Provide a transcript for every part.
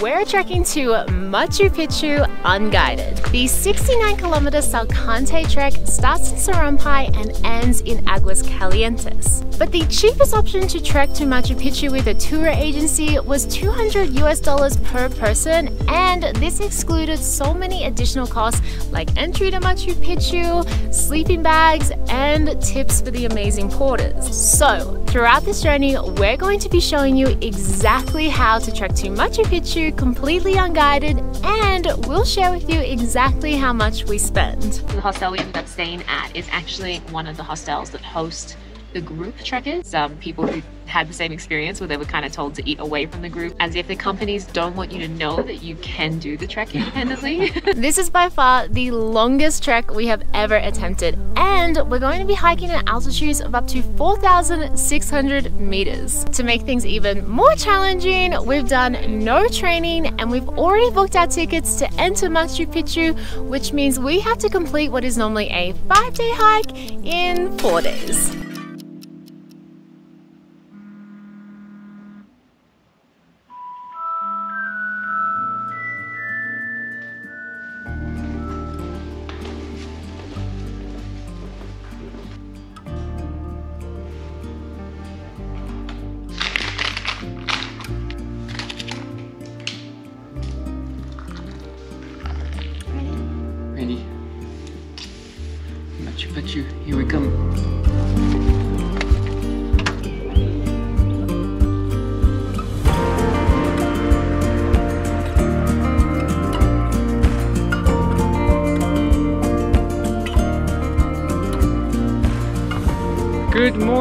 We're trekking to Machu Picchu unguided. The 69 kilometer Salkantay trek starts in Sarampai and ends in Aguas Calientes. But the cheapest option to trek to Machu Picchu with a tour agency was 200 US dollars per person and this excluded so many additional costs like entry to Machu Picchu, sleeping bags and tips for the amazing porters. So throughout this journey we're going to be showing you exactly how to trek to Machu Picchu completely unguided, and we'll share with you exactly how much we spend. The hostel we ended up staying at is actually one of the hostels that host the group trekkers, um, people who had the same experience where they were kind of told to eat away from the group as if the companies don't want you to know that you can do the trek independently. this is by far the longest trek we have ever attempted and we're going to be hiking at altitudes of up to 4,600 meters. To make things even more challenging, we've done no training and we've already booked our tickets to enter Machu Picchu, which means we have to complete what is normally a five day hike in four days.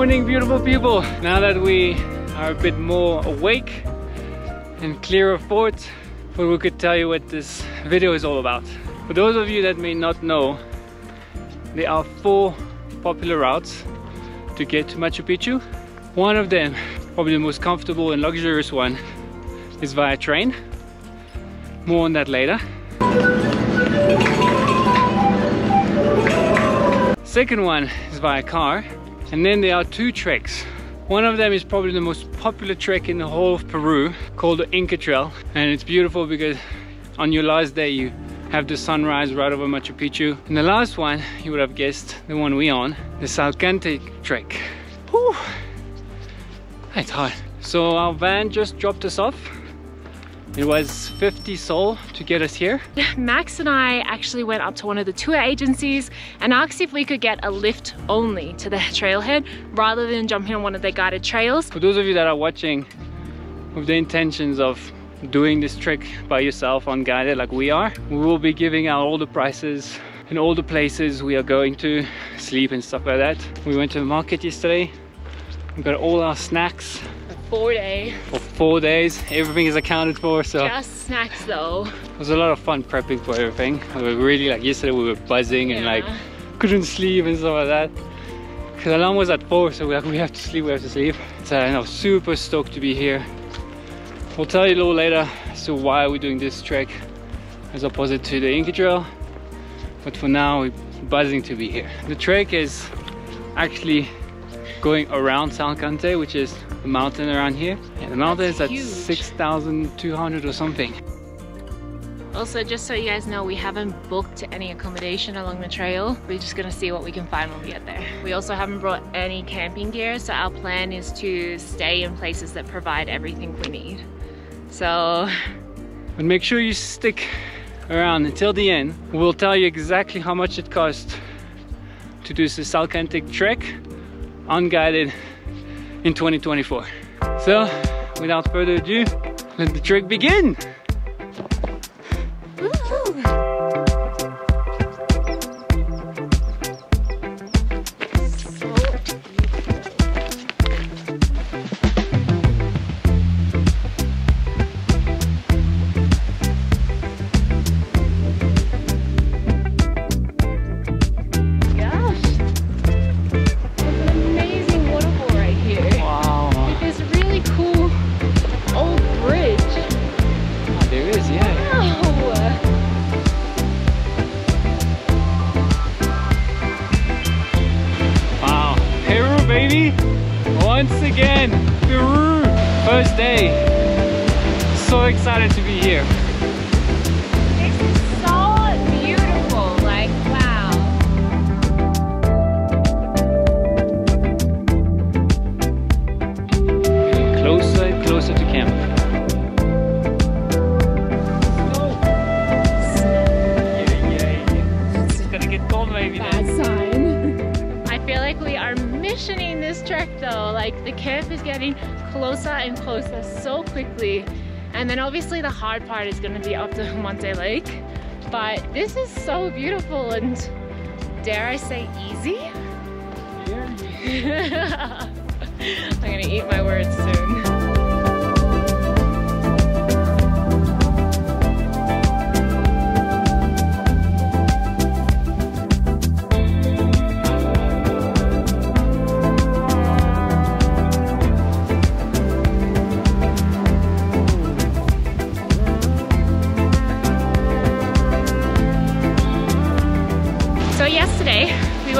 Morning, beautiful people. Now that we are a bit more awake and clear of thoughts, we could tell you what this video is all about. For those of you that may not know, there are four popular routes to get to Machu Picchu. One of them, probably the most comfortable and luxurious one, is via train. More on that later. Second one is via car. And then there are two treks. One of them is probably the most popular trek in the whole of Peru called the Inca Trail. And it's beautiful because on your last day you have the sunrise right over Machu Picchu. And the last one, you would have guessed, the one we on, the Salkantay trek. Whew, it's hot. So our van just dropped us off. It was 50 sol to get us here. Max and I actually went up to one of the tour agencies and asked if we could get a lift only to the trailhead rather than jumping on one of their guided trails. For those of you that are watching with the intentions of doing this trek by yourself unguided like we are we will be giving out all the prices and all the places we are going to sleep and stuff like that we went to the market yesterday we got all our snacks four days for four days everything is accounted for so just snacks though it was a lot of fun prepping for everything we were really like yesterday we were buzzing yeah. and like couldn't sleep and stuff like that because the alarm was at four so we, like, we have to sleep we have to sleep so i know super stoked to be here We'll tell you a little later as to why we're doing this trek as opposed to the Inca Trail. But for now, we're buzzing to be here. The trek is actually going around Salkantay, which is the mountain around here. Yeah, the mountain That's is at 6,200 or something. Also, just so you guys know, we haven't booked any accommodation along the trail. We're just gonna see what we can find when we get there. We also haven't brought any camping gear, so our plan is to stay in places that provide everything we need. So... But make sure you stick around until the end. We'll tell you exactly how much it costs to do the Salkantay trek unguided in 2024. So, without further ado, let the trek begin! Closer so quickly. And then obviously the hard part is gonna be up to Monte Lake. But this is so beautiful and dare I say easy? I'm gonna eat my words soon.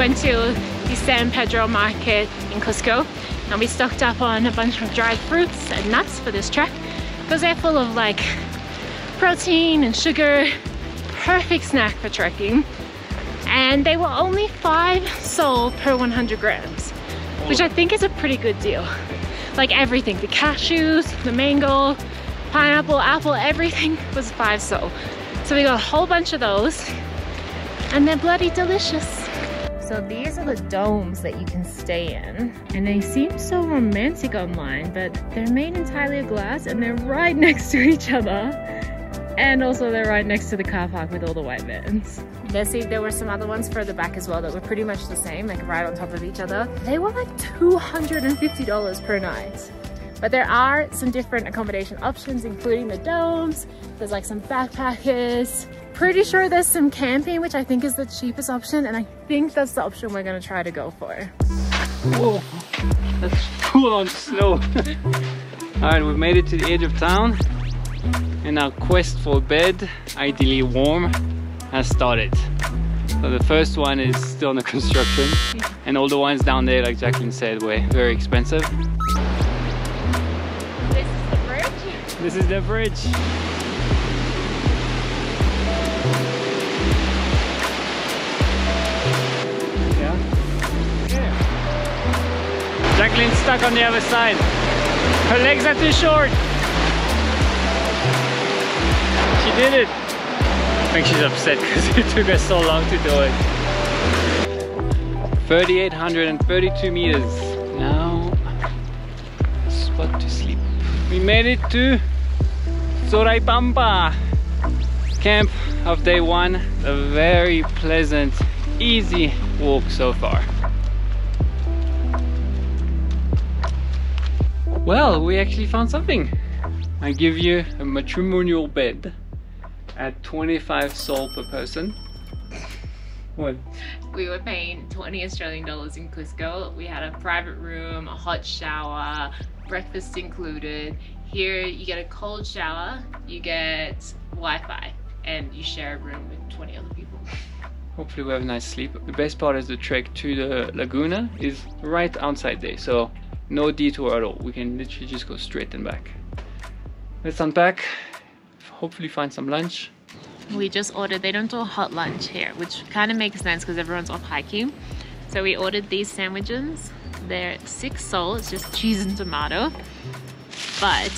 Went to the San Pedro market in Cusco and we stocked up on a bunch of dried fruits and nuts for this trek because they're full of like protein and sugar, perfect snack for trekking. And they were only five sol per 100 grams, which I think is a pretty good deal. Like everything, the cashews, the mango, pineapple, apple, everything was five sol. So we got a whole bunch of those and they're bloody delicious. So these are the domes that you can stay in and they seem so romantic online but they're made entirely of glass and they're right next to each other and also they're right next to the car park with all the white vans. Let's see, there were some other ones further back as well that were pretty much the same, like right on top of each other. They were like $250 per night. But there are some different accommodation options, including the domes. There's like some backpackers. Pretty sure there's some camping, which I think is the cheapest option. And I think that's the option we're gonna try to go for. Whoa, that's full on snow. Alright, we've made it to the edge of town and our quest for a bed, ideally warm, has started. So the first one is still under construction and all the ones down there, like Jacqueline said, were very expensive. This is the bridge. This is the bridge. Jacqueline's stuck on the other side. Her legs are too short. She did it. I think she's upset because it took her so long to do it. 3,832 meters. Now, spot to sleep. We made it to Soraipampa camp of day one. A very pleasant, easy walk so far. Well, we actually found something. I give you a matrimonial bed at 25 sol per person. What? We were paying 20 Australian dollars in Cusco. We had a private room, a hot shower, breakfast included. Here you get a cold shower, you get Wi-Fi, and you share a room with 20 other people. Hopefully we have a nice sleep. The best part is the trek to the Laguna is right outside there, so no detour at all. We can literally just go straight and back. Let's unpack, hopefully find some lunch. We just ordered, they don't do a hot lunch here, which kind of makes sense because everyone's off hiking. So we ordered these sandwiches. They're six sol, it's just cheese and tomato. But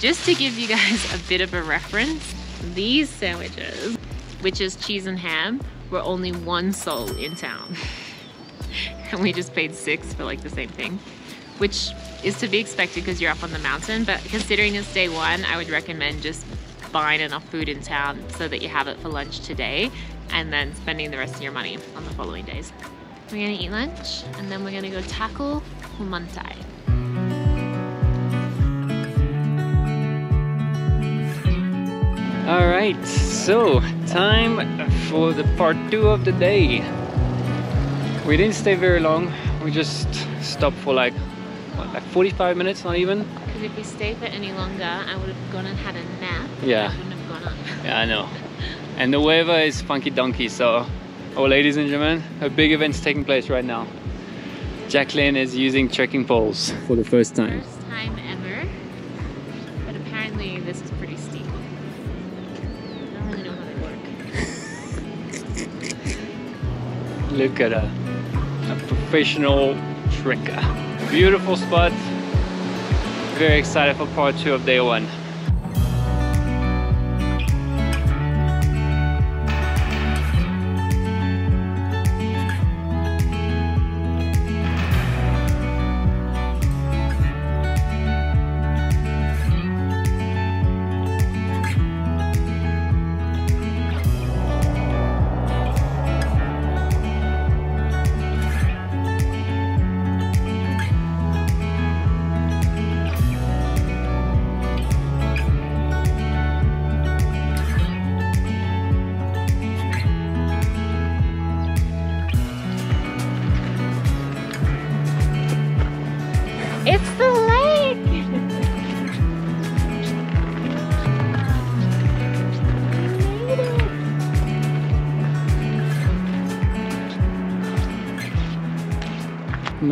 just to give you guys a bit of a reference, these sandwiches, which is cheese and ham, were only one sol in town. and we just paid six for like the same thing, which is to be expected because you're up on the mountain. But considering it's day one, I would recommend just buying enough food in town so that you have it for lunch today and then spending the rest of your money on the following days. We're gonna eat lunch and then we're gonna go tackle Humantay. All right, so time for the part two of the day we didn't stay very long. We just stopped for like what, like 45 minutes not even? Because if we stayed for any longer I would have gone and had a nap. Yeah. I wouldn't have gone up. Yeah I know. And the weather is funky donkey so oh ladies and gentlemen a big event's taking place right now. Jacqueline is using trekking poles for the first time. First time ever. But apparently this is pretty steep. I don't really know how they work. Look at her a professional trekker. Beautiful spot. Very excited for part two of day one.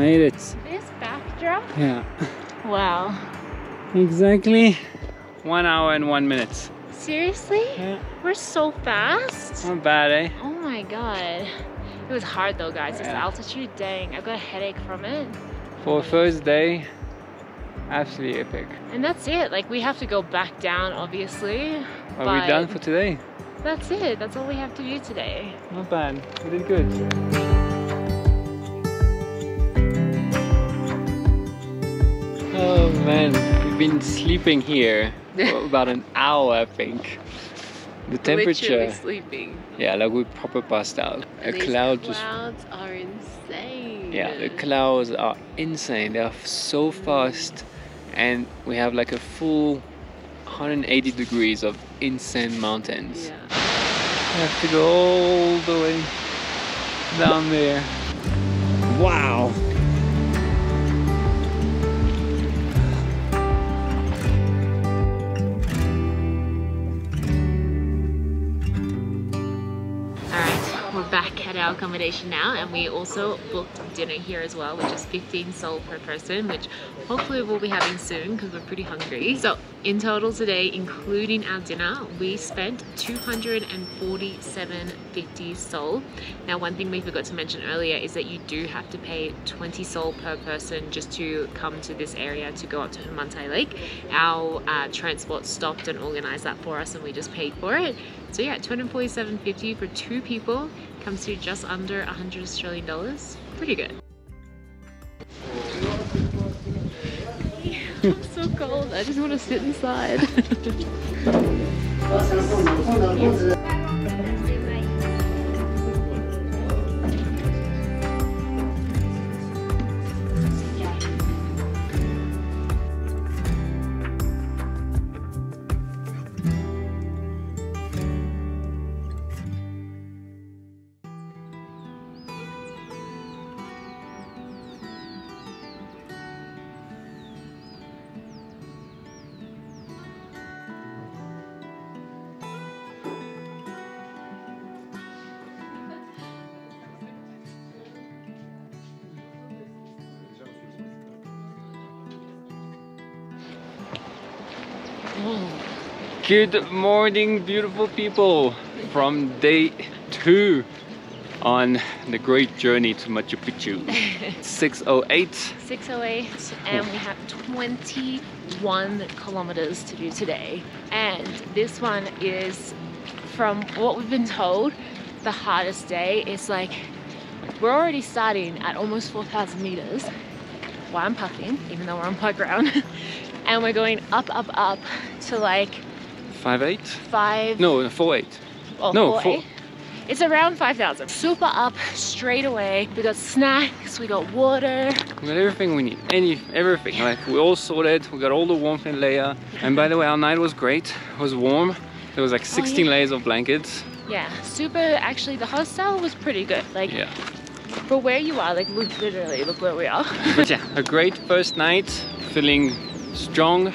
Made it. This backdrop? Yeah. Wow. Exactly one hour and one minute. Seriously? Yeah. We're so fast? Not bad, eh? Oh my god. It was hard though, guys. This Yeah. altitude, dang. I got a headache from it. For a first day, absolutely epic. And that's it. Like, we have to go back down, obviously. Are we done for today? That's it. That's all we have to do today. Not bad. We did good. Man, we've been sleeping here for about an hour, I think. The temperature, Literally sleeping. yeah, like we proper passed out. A These cloud just, clouds are insane. yeah, the clouds are insane. They are so fast, and we have like a full 180 degrees of insane mountains. Yeah. We have to go all the way down there. Wow. Our accommodation now and we also booked dinner here as well, which is 15 sol per person, which hopefully we'll be having soon because we're pretty hungry. So in total today, including our dinner, we spent 247.50 sol. Now one thing we forgot to mention earlier is that you do have to pay 20 sol per person just to come to this area to go up to Humantay Lake. Our uh, transport stopped and organized that for us and we just paid for it. So yeah, 247.50 for two people comes to just under 100 Australian dollars. Pretty good. I'm so cold. I just want to sit inside. Good morning, beautiful people, from day two on the great journey to Machu Picchu. 608. 608 and we have 21 kilometers to do today. And this one is, from what we've been told, the hardest day. It's like we're already starting at almost 4,000 meters. Why I'm puffing, even though we're on high ground. And we're going up, up, up to like 58? five. No, 48. Oh, No, four, four- eight? It's around 5,000. Super up, straight away. We got snacks, we got water. We got everything we need. Any, everything. Like we all sorted. We got all the warmth in layer. And by the way, our night was great. It was warm. There was like 16 yeah. layers of blankets. Yeah, super. Actually, the hostel was pretty good. Like Yeah. for where you are, like literally, look where we are. But yeah, a great first night. Feeling strong,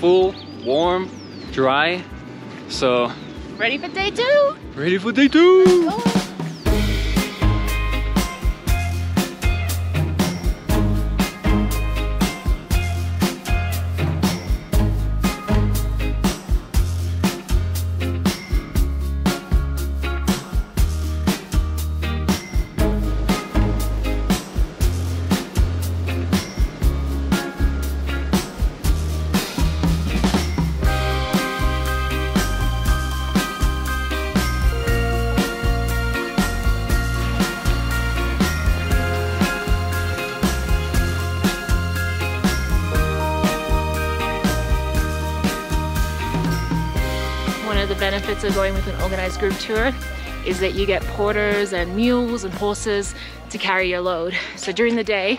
full, warm, dry. So Ready for day two? ready for day two. Benefits of going with an organized group tour is that you get porters and mules and horses to carry your load. So during the day,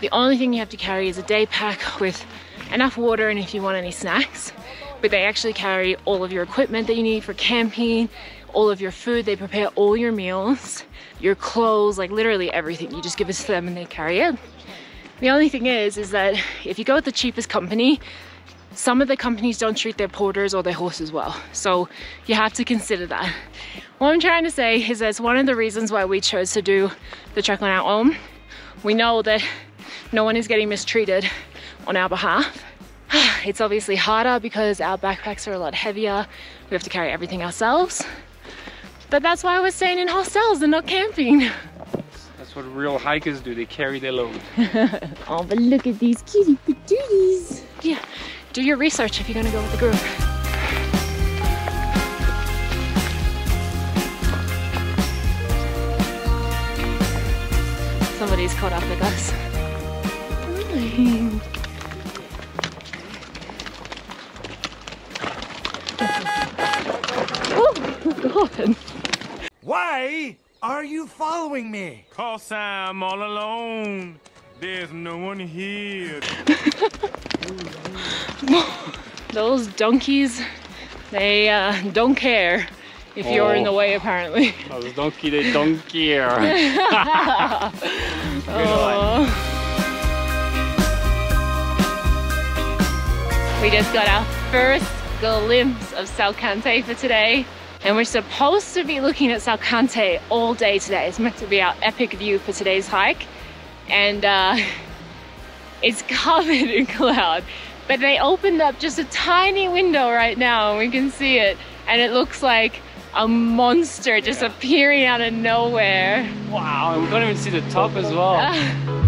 the only thing you have to carry is a day pack with enough water and if you want any snacks. But they actually carry all of your equipment that you need for camping, all of your food, they prepare all your meals, your clothes, like literally everything. You just give it to them and they carry it. The only thing is, is that if you go with the cheapest company, some of the companies don't treat their porters or their horses well. So you have to consider that. What I'm trying to say is that it's one of the reasons why we chose to do the trek on our own. We know that no one is getting mistreated on our behalf. It's obviously harder because our backpacks are a lot heavier. We have to carry everything ourselves. But that's why we're staying in hostels and not camping. That's what real hikers do, they carry their load. oh, but look at these cutie patooties. Yeah, do your research if you're gonna go with the group. Somebody's caught up with us. oh, God. Why are you following me? Cause I'm all alone. There's no one here. Those donkeys, they uh, don't care if you're in the Oh. way, apparently. Those donkey, they don't care. Oh. We just got our first glimpse of Salkantay for today. And we're supposed to be looking at Salkantay all day today. It's meant to be our epic view for today's hike. And uh, it's covered in cloud. But they opened up just a tiny window right now and we can see it. And it looks like a monster just appearing out of nowhere. wow, and we can't even see the top as well.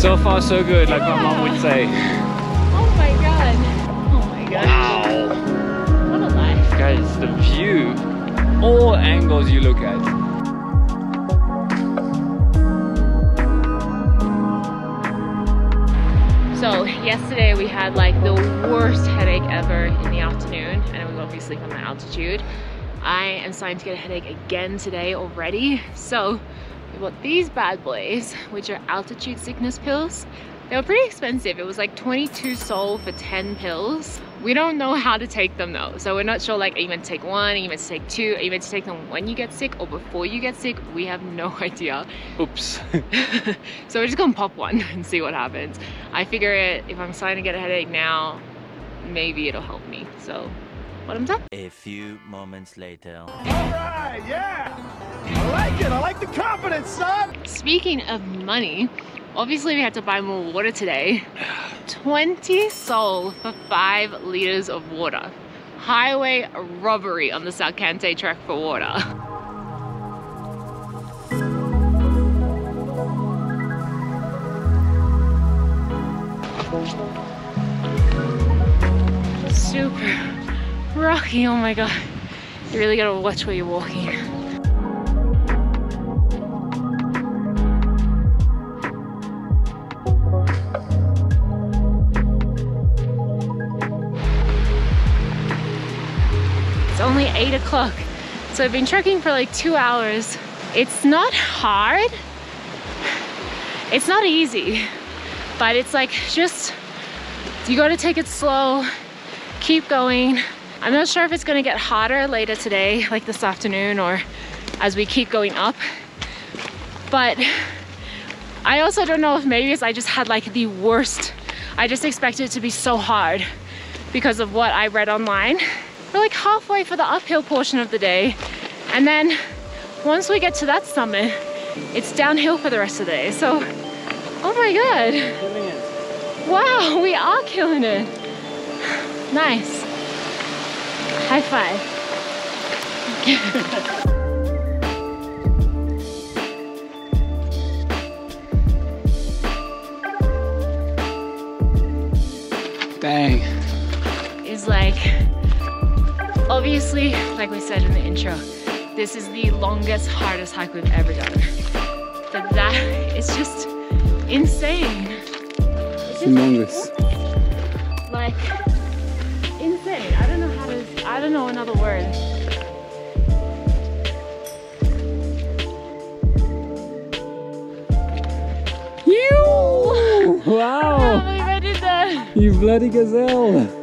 So far, so good, like my mom would say. Oh my god. Oh my god. Guys, the view, all angles you look at. So yesterday we had like the worst headache ever in the afternoon and it was obviously from the altitude. I am starting to get a headache again today already. So we bought these bad boys, which are altitude sickness pills. They were pretty expensive. It was like 22 sol for 10 pills. We don't know how to take them though. So we're not sure like, are you meant to take one, are you meant to take two, are you meant to take them when you get sick or before you get sick? We have no idea. Oops. so we're just gonna pop one and see what happens. I figure it, if I'm starting to get a headache now, maybe it'll help me. So, bottoms up. A few moments later. All right, yeah. I like it. I like the confidence, son. Speaking of money, obviously we had to buy more water today. 20 sol for five liters of water. Highway robbery on the Salkantay track for water. Super rocky, oh my god. You really gotta watch where you're walking. It's only eight o'clock. So I've been trekking for like two hours. It's not hard. It's not easy, but it's like just, you gotta take it slow, keep going. I'm not sure if it's gonna get hotter later today, like this afternoon, or as we keep going up. But I also don't know if maybe it's I just had like the worst, I just expected it to be so hard because of what I read online. We're like halfway for the uphill portion of the day. And then once we get to that summit, it's downhill for the rest of the day. So, oh my God. Wow, we are killing it. Nice. High five. Dang. Obviously like we said in the intro this is the longest hardest hike we've ever done but that is just insane It's humongous. Like insane. I don't know how to. I don't know another word. You! I Wow! can't believe I did that. You bloody gazelle!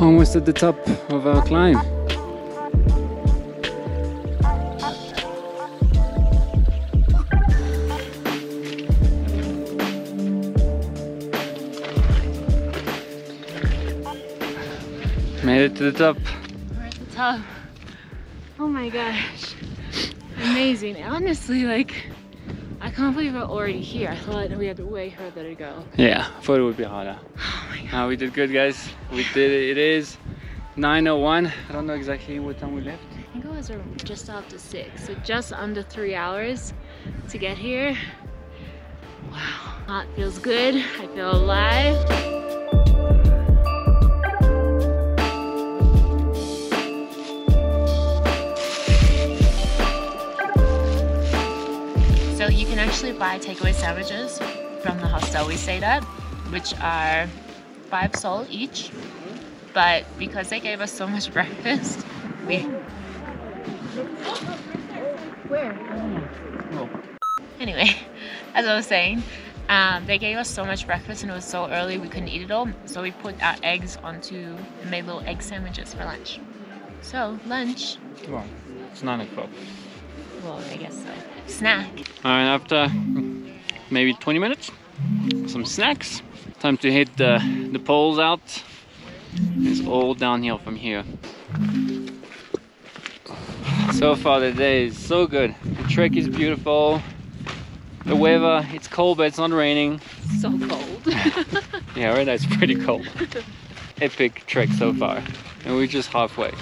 Almost at the top of our climb. Made it to the top. We're at the top. Oh my gosh. Amazing. Honestly, like, I can't believe we're already here. I thought we had way further to go. Yeah, I thought it would be harder. We did good, guys. We did it. It is 9.01. I don't know exactly what time we left. I think it was just after six, so just under three hours to get here. Wow, heart feels good. I feel alive. So you can actually buy takeaway sandwiches from the hostel we stayed at, which are five sol each. But because they gave us so much breakfast, we where? Anyway, as I was saying, um, they gave us so much breakfast and it was so early we couldn't eat it all. So we put our eggs onto made little egg sandwiches for lunch. So lunch, Well, it's 9 o'clock. well I guess so. Snack. Alright, after maybe 20 minutes, some snacks. Time to hit the, the poles out. It's all downhill from here. So far the day is so good. The trek is beautiful. The weather, it's cold but it's not raining. So cold. Yeah, right now it's pretty cold. Epic trek so far. And we're just halfway.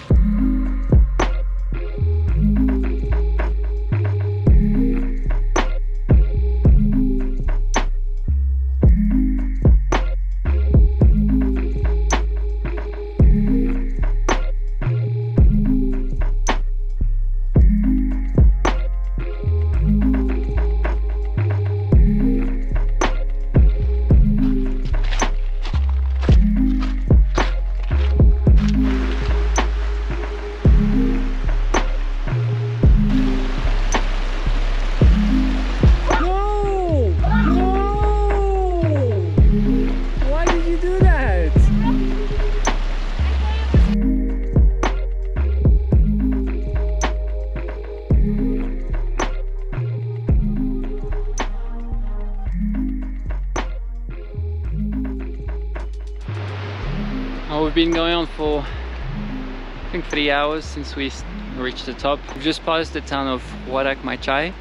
Three hours since we reached the top. We've just passed the town of Huayracmachay.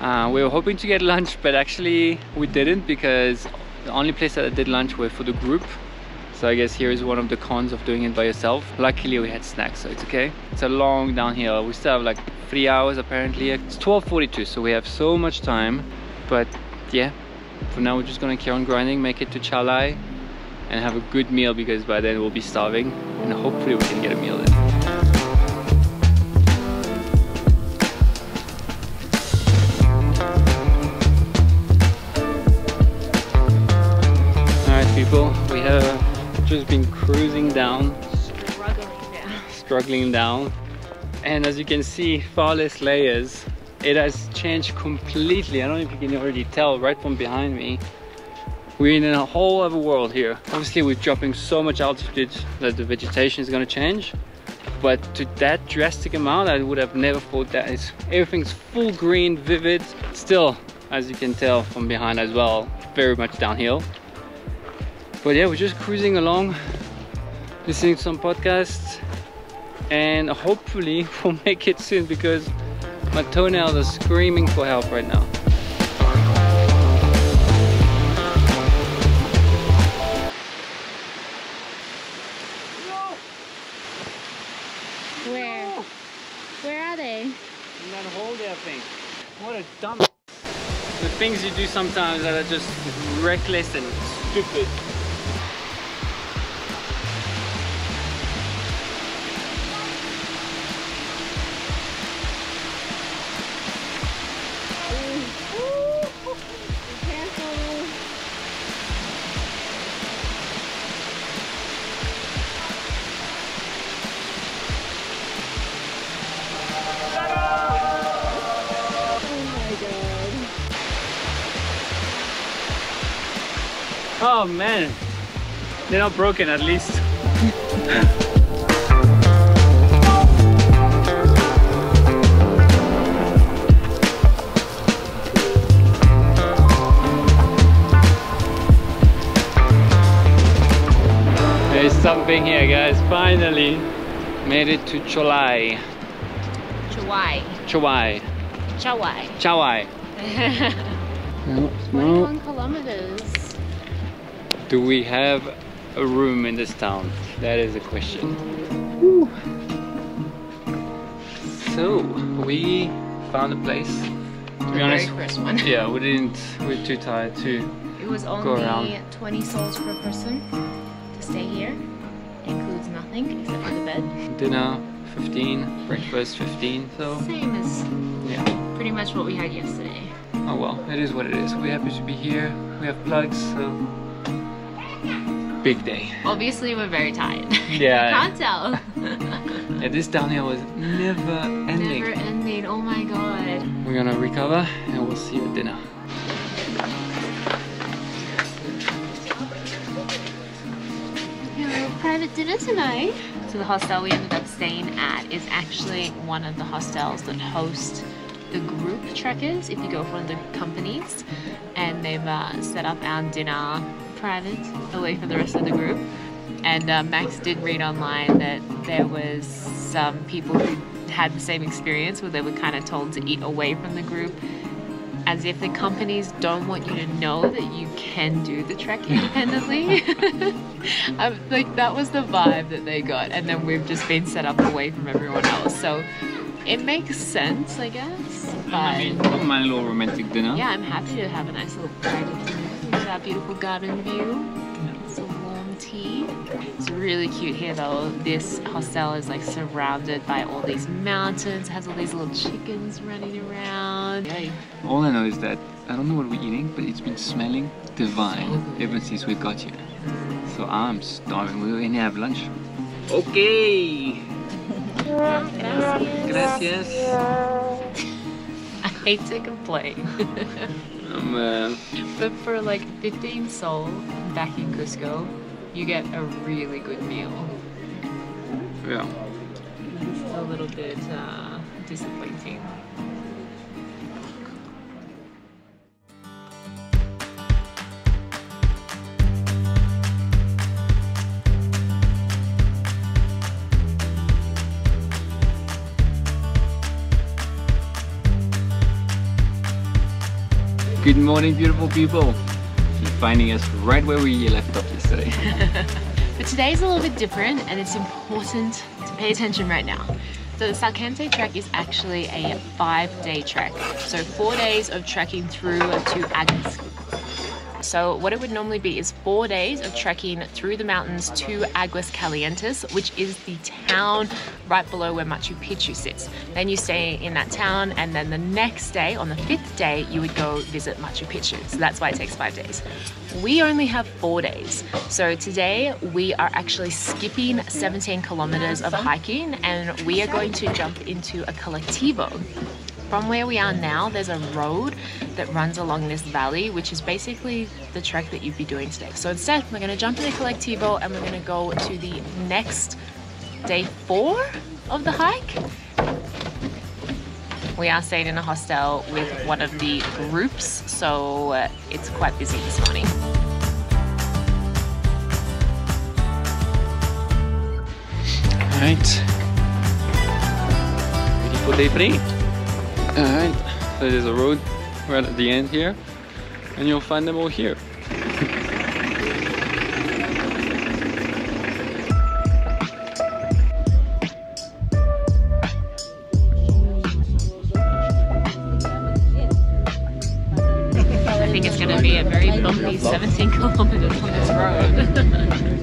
Uh, we were hoping to get lunch, but actually we didn't because the only place that I did lunch were for the group. So I guess here is one of the cons of doing it by yourself. Luckily we had snacks, so it's okay. It's a long downhill. We still have like three hours apparently. It's 12.42, so we have so much time. But yeah, for now we're just gonna carry on grinding, make it to Chaullay and have a good meal because by then we'll be starving and hopefully we can get a meal then. Just been cruising down, Struggling now. struggling down and as you can see far less layers. It has changed completely. I don't know if you can already tell right from behind me. We're in a whole other world here. Obviously we're dropping so much altitude that the vegetation is gonna change. But to that drastic amount, I would have never thought that. It's, everything's full green, vivid. Still, as you can tell from behind as well, very much downhill. But yeah, we're just cruising along, listening to some podcasts, and hopefully we'll make it soon because my toenails are screaming for help right now. Where? Where are they? In that hole there, thing. What a dumb. The things you do sometimes that are just reckless and stupid. Oh man, they're not broken at least. There's something here guys, finally made it to Chaullay. Chawai. Chawai. Chawai. Chawai. No, no. 21 kilometers. Do we have a room in this town? That is the question. So we found a place. To be honest, very first one. yeah, we didn't. We're too tired to. It was only 20 souls per person to stay here. Includes nothing except for the bed. Dinner 15, breakfast 15. So Same as yeah. pretty much what we had yesterday. Oh well, it is what it is. We're happy to be here. We have plugs, so big day. Obviously, we're very tired. Yeah. Can't tell. Yeah, this downhill was never ending. Never ending. Oh my god. We're gonna recover and we'll see you at dinner. Private dinner tonight. So the hostel we ended up staying at is actually one of the hostels that host the group trekkers if you go for one of the companies and they've uh, set up our dinner private away from the rest of the group and uh, Max did read online that there was some people who had the same experience where they were kind of told to eat away from the group as if the companies don't want you to know that you can do the trek independently. I'm, like that was the vibe that they got, and then we've just been set up away from everyone else. So it makes sense, I guess. But I mean, don't mind a little romantic dinner. yeah, I'm happy to have a nice little private dinner that beautiful garden view. Some warm tea. It's really cute here though. This hostel is like surrounded by all these mountains, has all these little chickens running around. Yeah, All I know is that I don't know what we're eating, but it's been smelling divine ever since we got here. So I'm starving. We're gonna have lunch. Okay. Gracias. I hate to complain. Um, But for like 15 sol back in Cusco, you get a really good meal. yeah. It's a little bit uh, disappointing. Good morning, beautiful people. You're finding us right where we left off yesterday. But today's a little bit different and it's important to pay attention right now. So the Salkantay trek is actually a five day trek. So four days of trekking through to Aguas. So what it would normally be is four days of trekking through the mountains to Aguas Calientes, which is the town right below where Machu Picchu sits. Then you stay in that town and then the next day, on the fifth day, you would go visit Machu Picchu. So that's why it takes five days. We only have four days. So today we are actually skipping 17 kilometers of hiking and we are going to jump into a collectivo. From where we are now, there's a road that runs along this valley, which is basically the trek that you'd be doing today. So instead, we're going to jump in the collectivo and we're going to go to the next day four of the hike. We are staying in a hostel with one of the groups, so uh, it's quite busy this morning. Alright. Ready for day three? Alright. There's a road right at the end here. And you'll find them all here. I think it's going to be a very bumpy 17 kilometers on this road.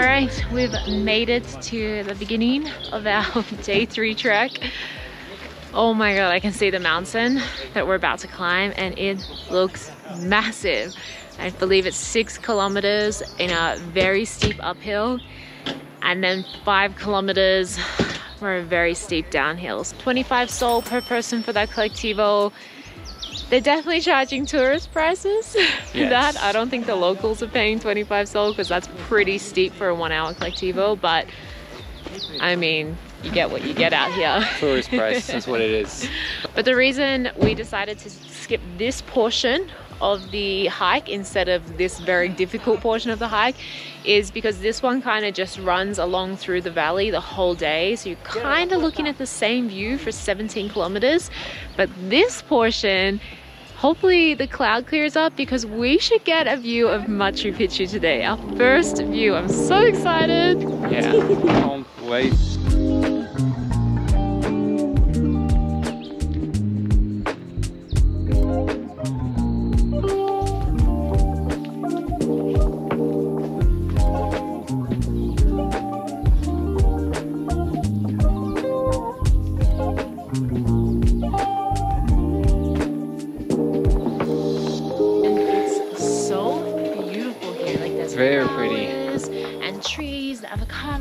right, we've made it to the beginning of our day three trek. Oh my god, I can see the mountain that we're about to climb and it looks massive. I believe it's six kilometers in a very steep uphill and then five kilometers for a very steep downhills. 25 sol per person for that collectivo. They're definitely charging tourist prices for Yes. that. I don't think the locals are paying 25 sol because that's pretty steep for a one hour collectivo, but I mean, you get what you get out here. Tourist price, that's what it is. But the reason we decided to skip this portion of the hike instead of this very difficult portion of the hike is because this one kind of just runs along through the valley the whole day. So you're kind of looking at the same view for 17 kilometers. But this portion, hopefully the cloud clears up because we should get a view of Machu Picchu today. Our first view. I'm so excited. Yeah, can't wait.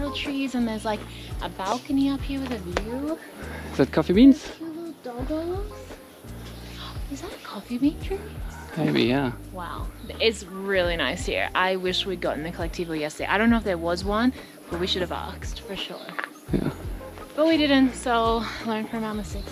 Avocado trees, and there's like a balcony up here with a view. Is that coffee beans? Cute little doggos. Is that a coffee bean tree? Maybe, yeah. Wow, it's really nice here. I wish we'd gotten the collectivo yesterday. I don't know if there was one, but we should have asked for sure. Yeah. But we didn't, so learn from our mistakes.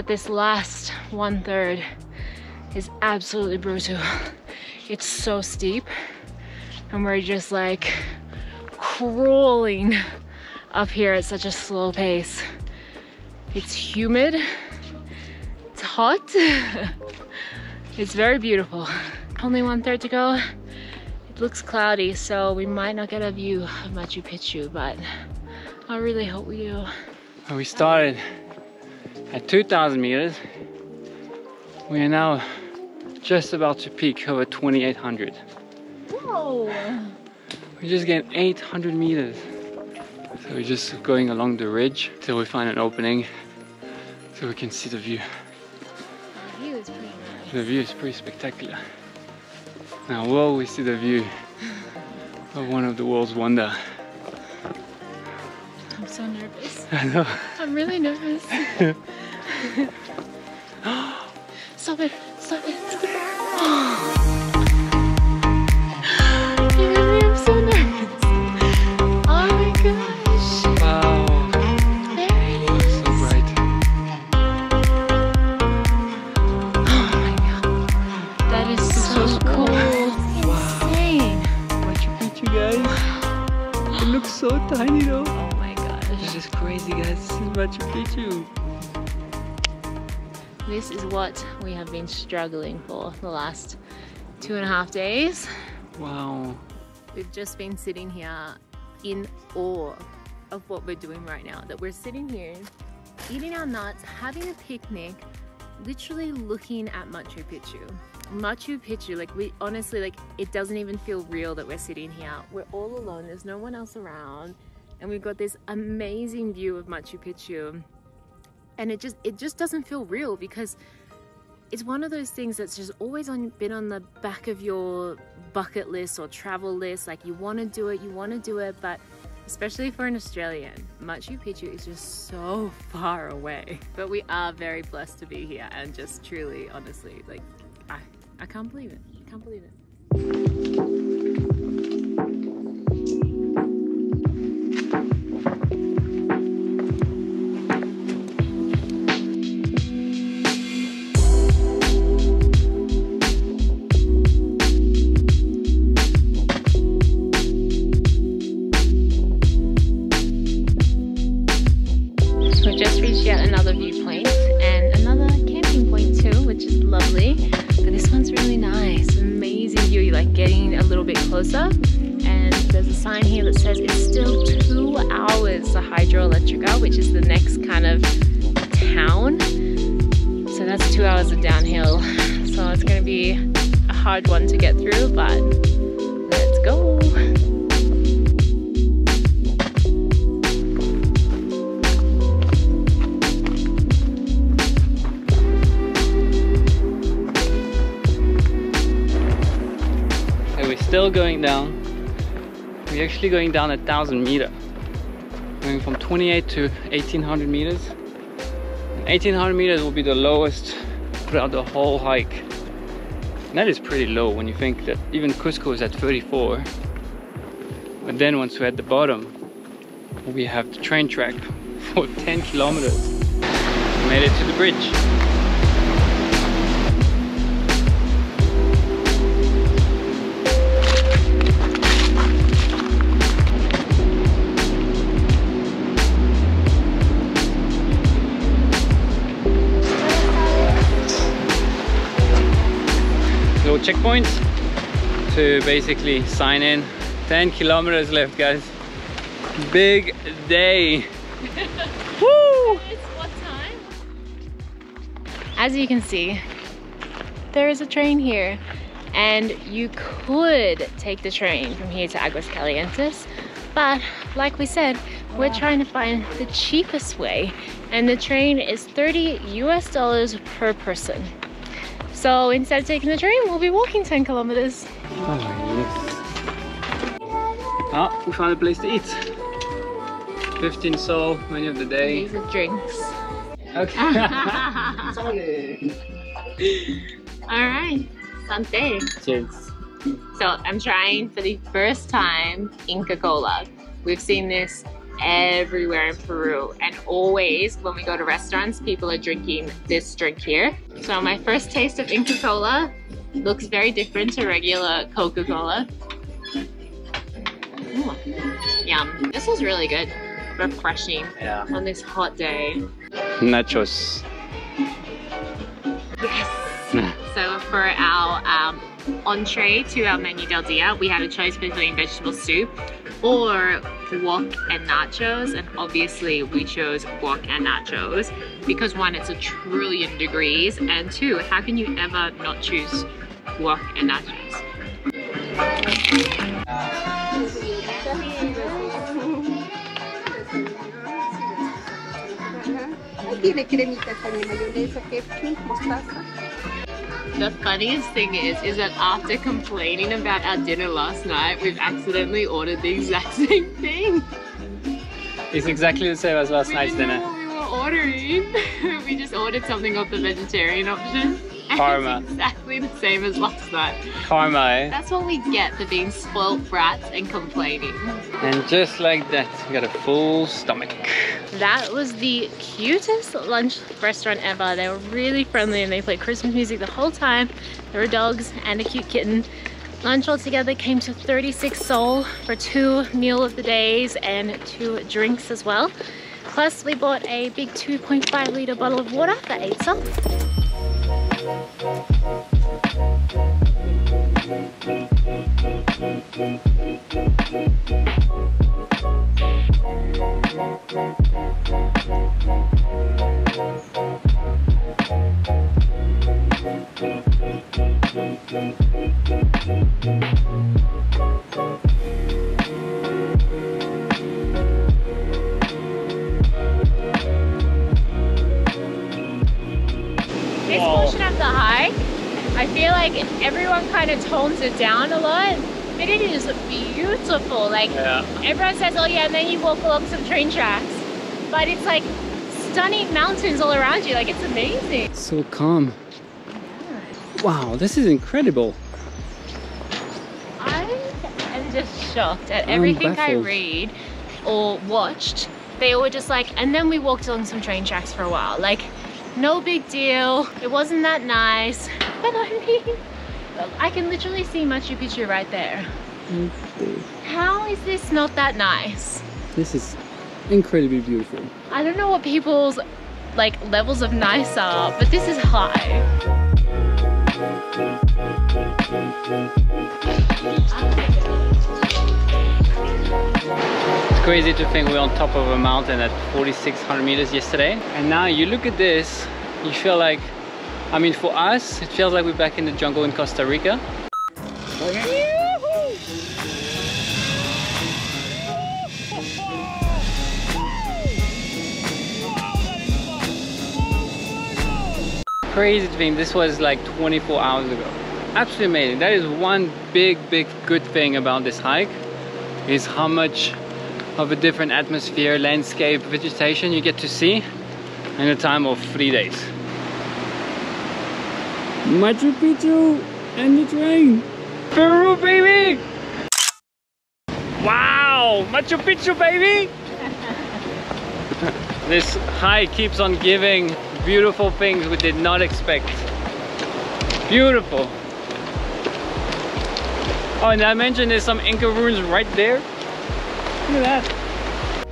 But this last one third is absolutely brutal. It's so steep, and we're just like crawling up here at such a slow pace. It's humid, it's hot, it's very beautiful. Only one third to go. It looks cloudy, so we might not get a view of Machu Picchu, but I really hope we do. We started at 2,000 meters. We are now just about to peak over 2,800. Whoa! We're just getting 800 meters. So we're just going along the ridge till we find an opening so we can see the view. The view is pretty nice. The view is pretty spectacular. Now, will we see the view of one of the world's wonder? I'm so nervous. I know. I'm really nervous. stop it! Stop it! You made me- I'm so nervous. Oh my gosh! Wow, There it is! so bright. Oh my god! That is so cool. Insane! Machu Picchu, guys. It looks so tiny though. Oh my gosh! That is crazy, guys. This is Machu Picchu. This is what we have been struggling for the last two and a half days. Wow. We've just been sitting here in awe of what we're doing right now. That we're sitting here eating our nuts, having a picnic, literally looking at Machu Picchu. Machu Picchu, like we honestly, like it doesn't even feel real that we're sitting here. We're all alone, there's no one else around, and we've got this amazing view of Machu Picchu. And it just it just doesn't feel real because it's one of those things that's just always on been on the back of your bucket list or travel list. Like you want to do it you want to do it but especially for an australian machu picchu is just so far away. But we are very blessed to be here and just truly honestly like i i can't believe it. Can't believe it going down a thousand meter. Going from 28 to 1800 meters. 1800 meters will be the lowest throughout the whole hike. That is pretty low when you think that even Cusco is at 34. But then once we're at the bottom, we have the train track for 10 kilometers. We made it to the bridge. Checkpoints to basically sign in 10 kilometers left guys big day Woo! It's what time? As you can see, there is a train here and you could take the train from here to Aguas Calientes but like we said we're trying to find the cheapest way and the train is 30 US dollars per person so instead of taking the train we'll be walking 10 kilometers. Oh yes. Oh we found a place to eat. 15 sol menu of the day. These are drinks. Okay. All right. Sante. cheers. So I'm trying for the first time Inca Cola. We've seen this everywhere in Peru and always when we go to restaurants people are drinking this drink here. So my first taste of Inca Cola looks very different to regular Coca-Cola. Yum. This was really good. Refreshing yeah on this hot day. nachos Yes. so for our um, entree to our menu del dia, we had a choice between vegetable soup or wok and nachos. And obviously we chose wok and nachos because one, it's a trillion degrees. And two, how can you ever not choose wok and nachos? Tiene cremita también, mayonesa, ketchup, mostaza. The funniest thing is, is that after complaining about our dinner last night, we've accidentally ordered the exact same thing. it's exactly the same as last We night's didn't know dinner we were ordering. we just ordered something off the vegetarian option. And Karma. Exactly the same as last night. karma? That's what we get for being spoilt brats and complaining. and just like that we got a full stomach That was the cutest lunch restaurant ever. They were really friendly and they played Christmas music the whole time. There were dogs and a cute kitten. Lunch altogether came to 36 sol for two meal of the days and two drinks as well. Plus we bought a big 2.5 litre bottle of water for 8 sol. This portion I feel like everyone kind of tones it down a lot, but it is beautiful. Like yeah everyone says, oh yeah, and then you walk along some train tracks, but it's like stunning mountains all around you. Like it's amazing. so calm wow this is incredible I am just shocked at everything I read or watched. They were just like, and then we walked along some train tracks for a while. Like, no big deal. It wasn't that nice. But I mean, I can literally see Machu Picchu right there. Okay. How is this not that nice? this is incredibly beautiful I don't know what people's like levels of nice are, but this is high. It's crazy to think we're on top of a mountain at 4,600 meters yesterday. And now you look at this, you feel like, I mean for us, it feels like we're back in the jungle in Costa Rica. Crazy thing, this was like 24 hours ago. Absolutely amazing. That is one big, big good thing about this hike is how much of a different atmosphere, landscape, vegetation you get to see in a time of three days. Machu Picchu and the train. Peru, baby! Wow, Machu Picchu, baby! this hike keeps on giving beautiful things we did not expect. Beautiful. Oh, and I mentioned there's some Inca ruins right there. Look at that.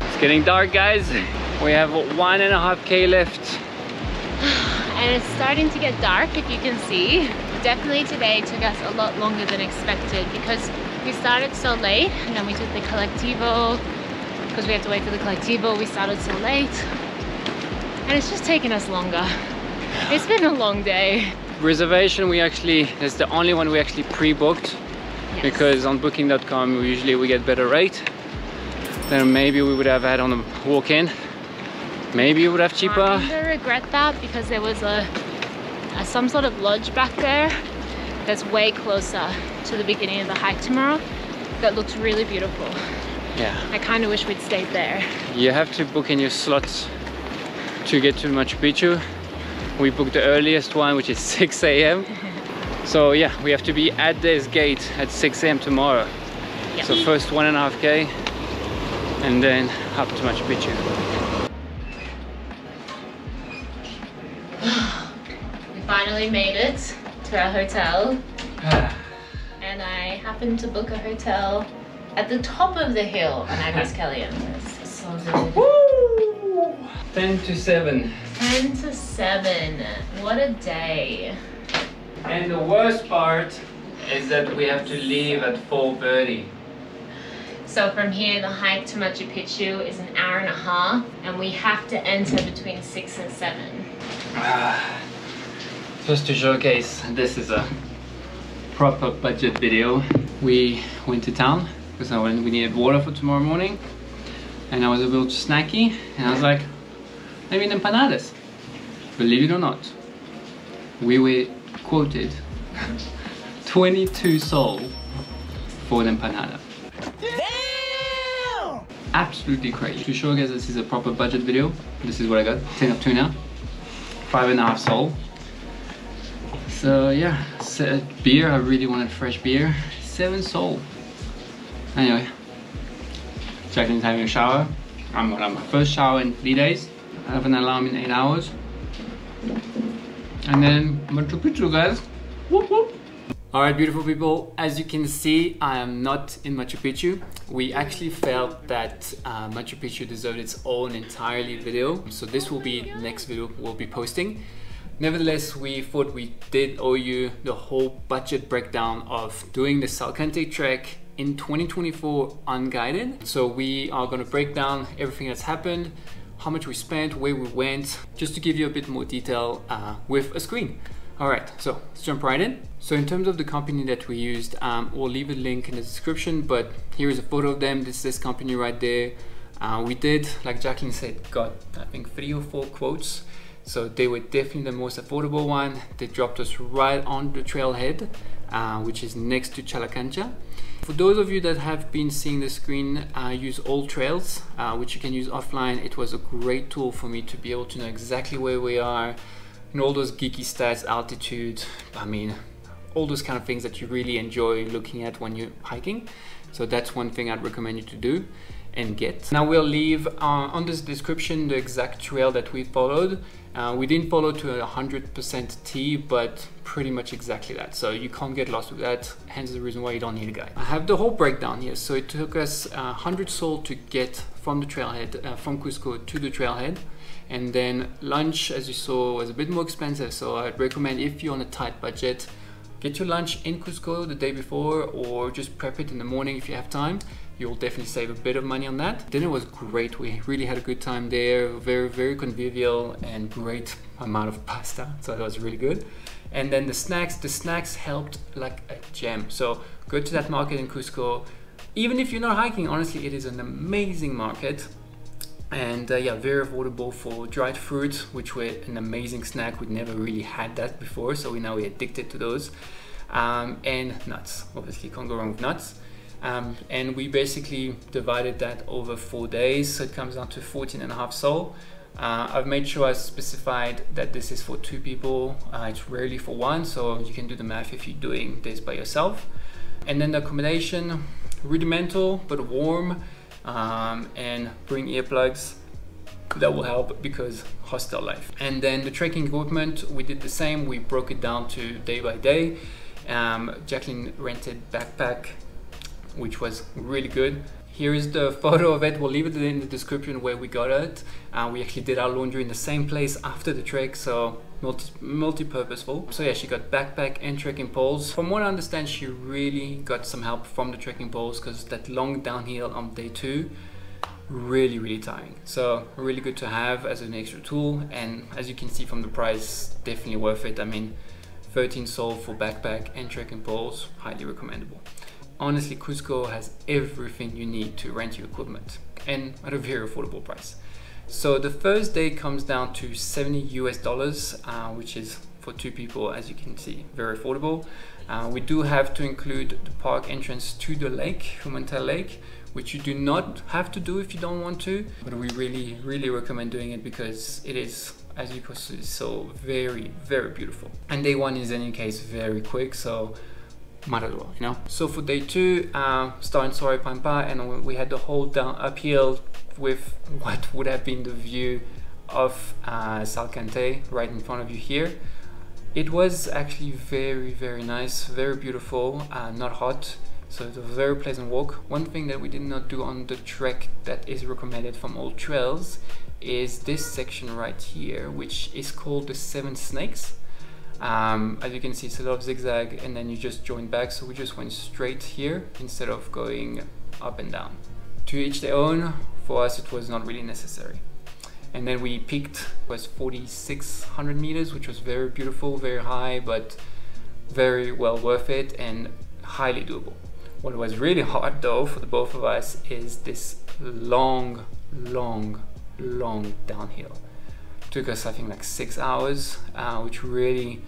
It's getting dark, guys. We have one and a half K left. And it's starting to get dark, if you can see. Definitely today took us a lot longer than expected because we started so late and then we took the Colectivo because we had to wait for the Colectivo. We started so late and it's just taken us longer. It's been a long day. Reservation, we actually, that's the only one we actually pre-booked Yes. because on booking.com we usually we get better rate than maybe we would have had on a walk-in. Maybe you would have I cheaper. kind of regret that because there was a, a some sort of lodge back there that's way closer to the beginning of the hike tomorrow that looks really beautiful. Yeah, I kind of wish we'd stayed there. you have to book in your slots to get to Machu Picchu. We booked the earliest one, which is 6 a.m. So yeah, we have to be at this gate at 6 a.m. tomorrow. Yeah. So first one and a half K and then up to Machu Picchu. Finally made it to our hotel and I happened to book a hotel at the top of the hill on Aguas Calientes. So good. 10 to 7. 10 to 7. What a day. And the worst part is that we have to leave at 4.30. So from here, the hike to Machu Picchu is an hour and a half, and we have to enter between 6 and 7. Ah. Just to showcase, this is a proper budget video. We went to town because I went, we needed water for tomorrow morning and I was a little snacky and I was like, maybe an empanadas. Believe it or not, we were quoted 22 sol for an empanada. Absolutely crazy. To show you guys this is a proper budget video, this is what I got. 10 of tuna, five and a half sol. So yeah, so, beer, I really wanted fresh beer. Seven sol. Anyway, Jacqueline's having a shower. I'm gonna have my first shower in three days. I have an alarm in eight hours. And then Machu Picchu, guys. Whoop whoop. Alright, beautiful people, as you can see, I am not in Machu Picchu. We actually felt that uh, Machu Picchu deserved its own entirely video, so this will be next video we'll be posting. Nevertheless, we thought we did owe you the whole budget breakdown of doing the Salkantay trek in 2024 unguided. So we are going to break down everything that's happened, how much we spent, where we went, just to give you a bit more detail uh, with a screen. All right, so let's jump right in. So in terms of the company that we used, um, we'll leave a link in the description, but here is a photo of them. This is this company right there. Uh, we did, like Jacqueline said, got I think three or four quotes. So they were definitely the most affordable one. They dropped us right on the trailhead, uh, which is next to Challacancha. For those of you that have been seeing the screen, use AllTrails, uh, which you can use offline. It was a great tool for me to be able to know exactly where we are, and all those geeky stats, altitude, I mean, all those kind of things that you really enjoy looking at when you're hiking. So that's one thing I'd recommend you to do and get. Now we'll leave uh, on this description the exact trail that we followed. Uh, we didn't follow to a 100% T, but pretty much exactly that. So you can't get lost with that, hence the reason why you don't need a guide. I have the whole breakdown here. So it took us uh, 100 sol to get from the trailhead, uh, from Cusco to the trailhead. And then lunch, as you saw, was a bit more expensive. So I'd recommend if you're on a tight budget, get your lunch in Cusco the day before or just prep it in the morning if you have time. You'll definitely save a bit of money on that. Dinner was great. We really had a good time there. Very, very convivial and great amount of pasta. So that was really good. And then the snacks, the snacks helped like a gem. So go to that market in Cusco. Even if you're not hiking, honestly, it is an amazing market and uh, yeah very affordable for dried fruit which were an amazing snack we never really had that before so we now we're addicted to those um, and nuts obviously can't go wrong with nuts um, and we basically divided that over four days so it comes down to 14 and a half sol uh, I've made sure I specified that this is for two people uh, it's rarely for one so you can do the math if you're doing this by yourself. And then the accommodation rudimental but warm um, and bring earplugs. That will help because hostel life. And then the trekking equipment we did the same we broke it down to day by day. Um, Jacqueline rented backpack which was really good here is the photo of it. We'll leave it in the description where we got it. Uh, we actually did our laundry in the same place after the trek, so multi multi-purposeful. So yeah, she got backpack and trekking poles. From what I understand, she really got some help from the trekking poles because that long downhill on day two, really, really tiring. So really good to have as an extra tool. And as you can see from the price, definitely worth it. I mean, 13 sol for backpack and trekking poles, highly recommendable honestly Cusco has everything you need to rent your equipment and at a very affordable price. So the first day comes down to 70 US dollars, uh, which is for two people, as you can see, very affordable. Uh, we do have to include the park entrance to the lake, Humantay Lake, which you do not have to do if you don't want to, but we really, really recommend doing it because it is, as you can see, so very, very beautiful. And day one is in any case very quick, so might as well, you know. So for day two, uh, starting Soraypampa, and we had the whole down uphill with what would have been the view of uh, Salkantay right in front of you here. It was actually very, very nice, very beautiful, uh, not hot. So it was a very pleasant walk. One thing that we did not do on the trek that is recommended from AllTrails is this section right here, which is called the Seven Snakes. Um, as you can see, it's a lot of zigzag and then you just join back. So we just went straight here instead of going up and down. To each their own, for us it was not really necessary. And then we peaked, was 4,600 meters, which was very beautiful, very high, but very well worth it and highly doable. What was really hard though for the both of us is this long, long, long downhill took us I think like six hours, uh, which really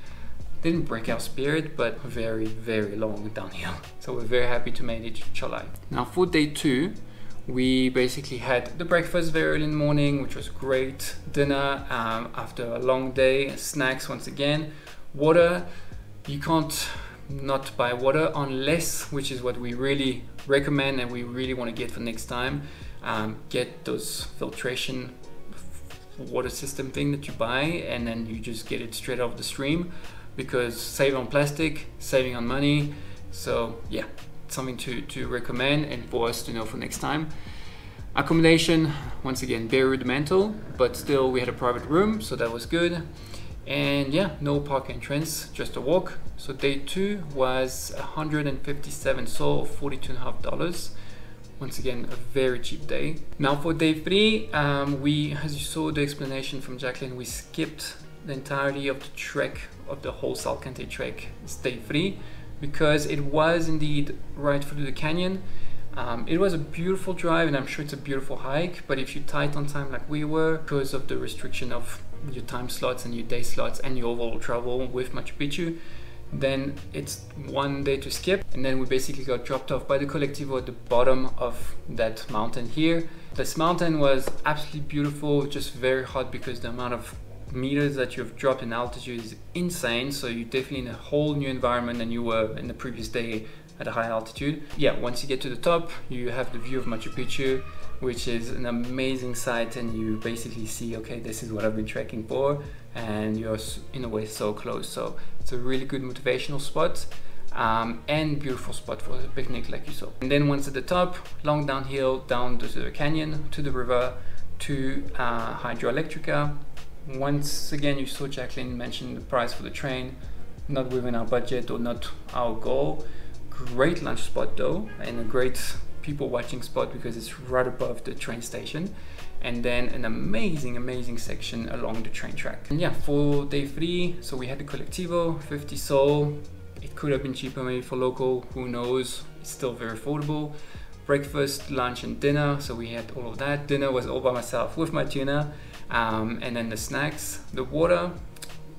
didn't break our spirit, but very, very long downhill. So we're very happy to make it to Chaullay. Now for day two, we basically had the breakfast very early in the morning, which was great. Dinner um, after a long day, snacks once again, water. You can't not buy water unless, which is what we really recommend and we really want to get for next time, um, get those filtration water system thing that you buy and then you just get it straight off the stream because saving on plastic, saving on money. So yeah, something to, to recommend and for us to know for next time. Accommodation, once again, very rudimental, but still we had a private room, so that was good. And yeah, no park entrance, just a walk. So day two was 157 sol, 42 once again a very cheap day. Now for day three um, we as you saw the explanation from Jacqueline we skipped the entirety of the trek of the whole Salkantay trek. It's day three because it was indeed right through the canyon. Um, it was a beautiful drive and I'm sure it's a beautiful hike but if you're tight on time like we were because of the restriction of your time slots and your day slots and your overall travel with Machu Picchu then it's one day to skip and then we basically got dropped off by the collectivo at the bottom of that mountain here. This mountain was absolutely beautiful just very hot because the amount of meters that you've dropped in altitude is insane so you're definitely in a whole new environment than you were in the previous day at a high altitude. Yeah once you get to the top you have the view of Machu Picchu which is an amazing sight and you basically see okay this is what I've been trekking for and you're in a way so close so it's a really good motivational spot um, and beautiful spot for a picnic like you saw and then once at the top long downhill down to the canyon to the river to uh, Hidroeléctrica once again you saw Jacqueline mention the price for the train not within our budget or not our goal. Great lunch spot though, and a great people watching spot because it's right above the train station. And then an amazing, amazing section along the train track. And yeah, for day three, so we had the Colectivo, 50 Sol. It could have been cheaper maybe for local, who knows? It's still very affordable breakfast, lunch, and dinner. So we had all of that. Dinner was all by myself with my tuna, um, and then the snacks, the water.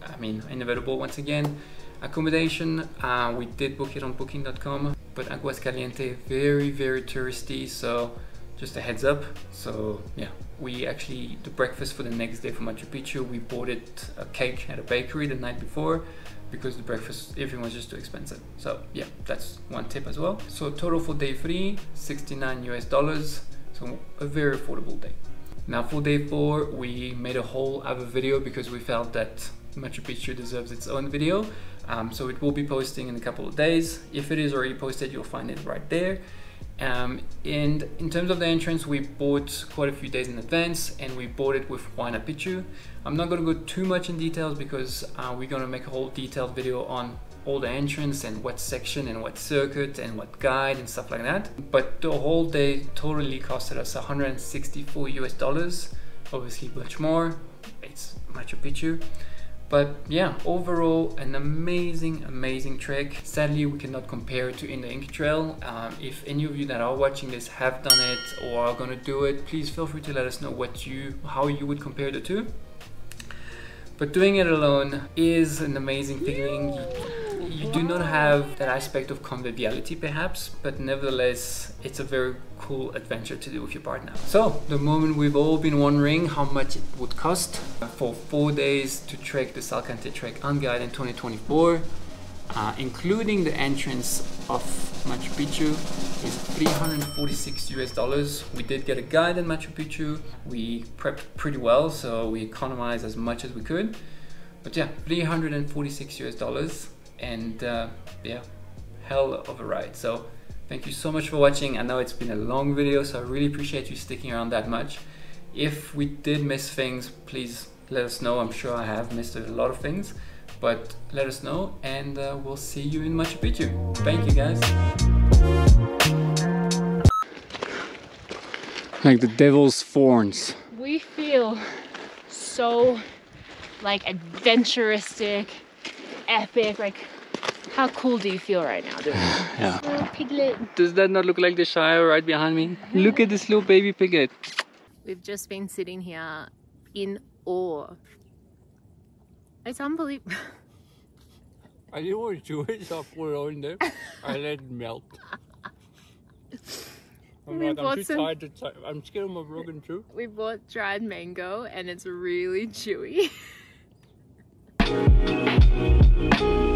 I mean, inevitable once again. Accommodation, uh, we did book it on Booking.com, but Aguas Caliente very very touristy. So just a heads up. So yeah, we actually the breakfast for the next day for Machu Picchu. We bought it a cake at a bakery the night before because the breakfast everything was just too expensive. So yeah that's one tip as well. So total for day three 69 us dollars. So a very affordable day. Now for day four we made a whole other video because we felt that Machu Picchu deserves its own video. Um, so it will be posting in a couple of days. If it is already posted you'll find it right there um, and in terms of the entrance, we bought quite a few days in advance and we bought it with Huayna Picchu. I'm not going to go too much in details because uh, we're going to make a whole detailed video on all the entrance and what section and what circuit and what guide and stuff like that. But the whole day totally costed us 164 US dollars, obviously much more. It's Machu Picchu. But yeah, overall, an amazing, amazing trek. Sadly, we cannot compare it to In the Inca Trail. Um, if any of you that are watching this have done it or are gonna do it, please feel free to let us know what you, how you would compare the two. But doing it alone is an amazing feeling you do not have that aspect of conviviality perhaps, but nevertheless, it's a very cool adventure to do with your partner. So, the moment we've all been wondering how much it would cost for four days to trek the Salkantay Trek Unguided in 2024, uh, including the entrance of Machu Picchu is 346 US dollars. We did get a guide in Machu Picchu. We prepped pretty well, so we economized as much as we could. But yeah, 346 US dollars and uh, yeah hell of a ride so thank you so much for watching I know it's been a long video so I really appreciate you sticking around that much if we did miss things please let us know I'm sure I have missed a lot of things but let us know and uh, we'll see you in Machu Picchu thank you guys like the devil's thorns we feel so like adventuristic epic. Like, how cool do you feel right now doing yeah. Oh, piglet. Does that not look like the Shire right behind me? Look at this little baby piglet. We've just been sitting here in awe. It's unbelievable. I didn't want to do it, so I put it on there. I let it melt. I'm, like, I'm too some... tired to t- I'm scared of my broken tooth. We bought dried mango and it's really chewy.